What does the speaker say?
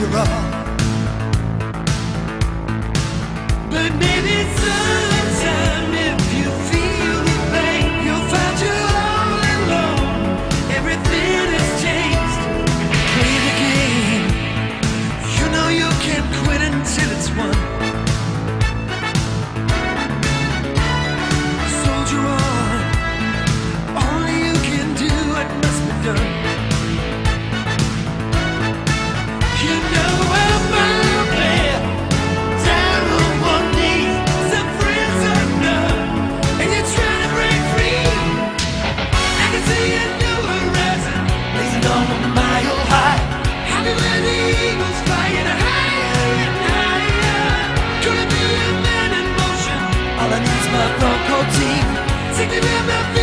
you. But maybe sometime if you feel the pain, you'll find you're all alone. Everything has changed. Play the game. You know you can't quit until it's won. baby, baby.